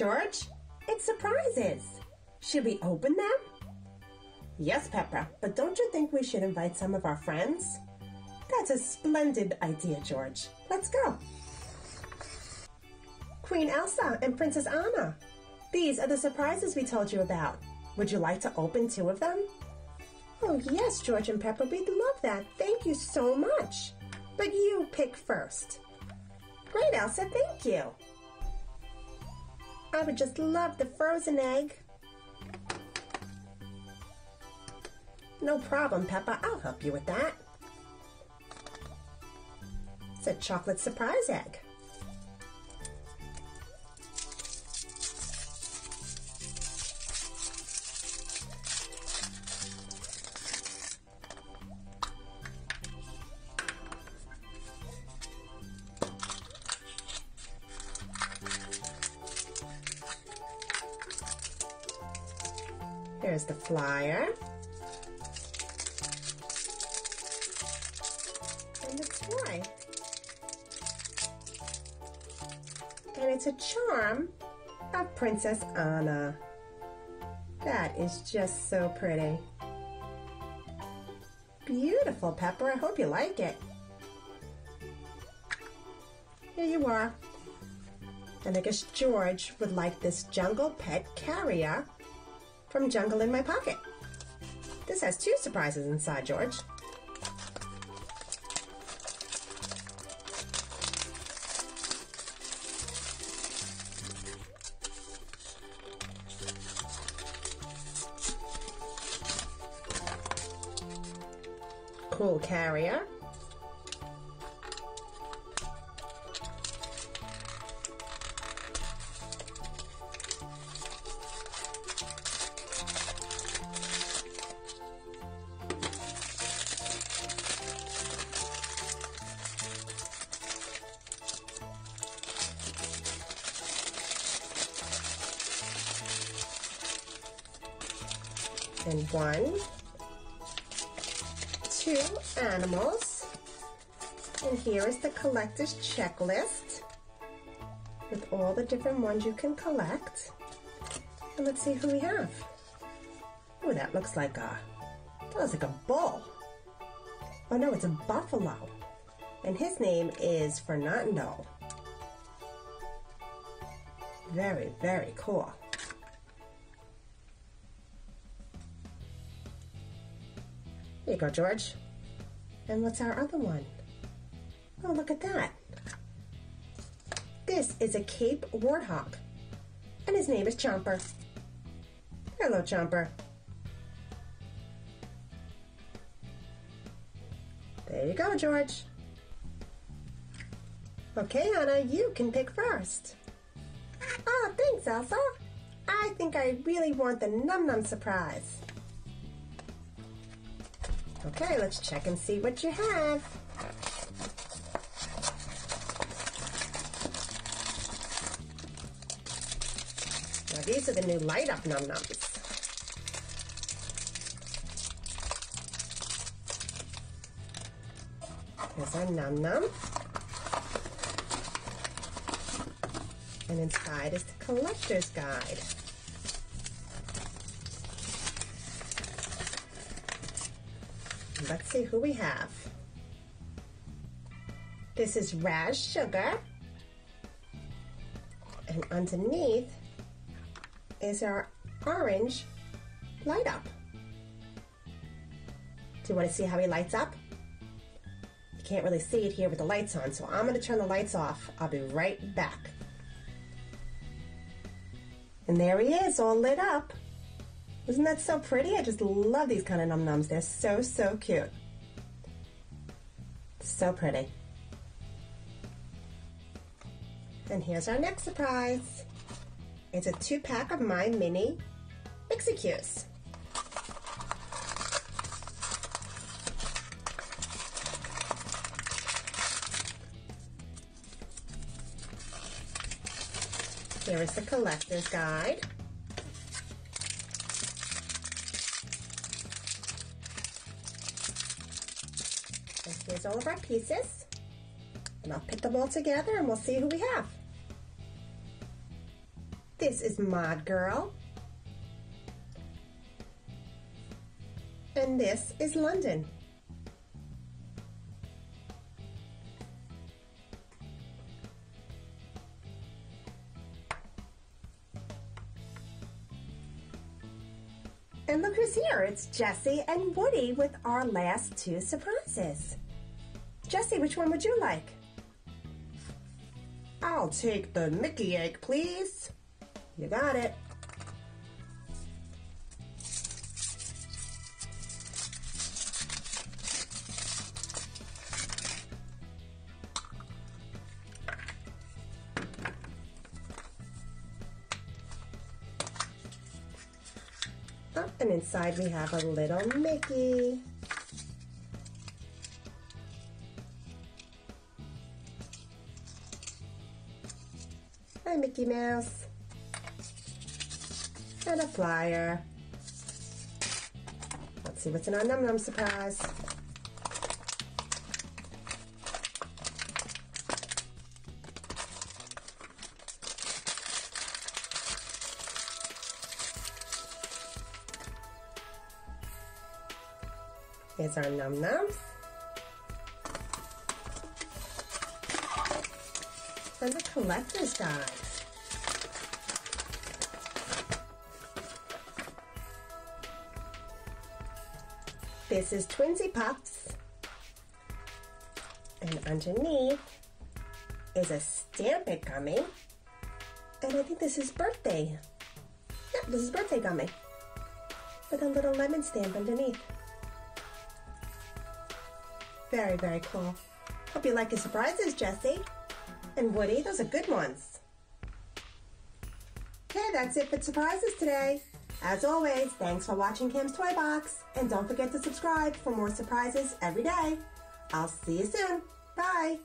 George. It's surprises. Should we open them? Yes, Peppa, but don't you think we should invite some of our friends? That's a splendid idea, George. Let's go. Queen Elsa and Princess Anna. These are the surprises we told you about. Would you like to open two of them? Oh, yes, George and Peppa, we'd love that. Thank you so much. But you pick first. Great, Elsa, thank you. I would just love the frozen egg. No problem, Peppa. I'll help you with that. It's a chocolate surprise egg. Here's the flyer. And the toy. And it's a charm of Princess Anna. That is just so pretty. Beautiful, Peppa. I hope you like it. Here you are. And I guess George would like this jungle pet carrier from Jungle in My Pocket. This has two surprises inside, George. Cool carrier. And one, two animals. And here is the collector's checklist with all the different ones you can collect. And let's see who we have. Oh, that looks like a, that looks like a bull. Oh no, it's a buffalo. And his name is Fernando. Very, very cool. Here you go, George. And what's our other one? Oh, look at that. This is a Cape Warthog. And his name is Chomper. Hello, Chomper. There you go, George. Okay, Anna, you can pick first. Oh, thanks, Elsa. I think I really want the Num Nom surprise. Okay, let's check and see what you have. Now these are the new light up num noms. Here's our num nom. And inside is the collector's guide. Let's see who we have. This is Raz Sugar. And underneath is our orange light up. Do you want to see how he lights up? You can't really see it here with the lights on, so I'm going to turn the lights off. I'll be right back. And there he is, all lit up. Isn't that so pretty? I just love these kind of num noms. They're so, so cute. So pretty. And here's our next surprise. It's a two pack of my mini Mixie-Q's. Here is the collector's guide. All of our pieces. And I'll put them all together and we'll see who we have. This is Mod Girl. And this is London. And look who's here. It's Jessie and Woody with our last two surprises. Jessie, which one would you like? I'll take the Mickey egg, please. You got it. And inside we have a little Mickey. Mickey Mouse. And a flyer. Let's see what's in our Num Nom surprise. Here's our Num Noms. And the collector's guides. This is Twinsy Puffs. And underneath is a Stamp It gummy. And I think this is birthday. Yep, this is birthday gummy. With a little lemon stamp underneath. Very, very cool. Hope you like your surprises, Jessie. And Woody, those are good ones. Okay, that's it for surprises today. As always, thanks for watching Cam's Toy Box. And don't forget to subscribe for more surprises every day. I'll see you soon. Bye.